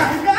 Yeah.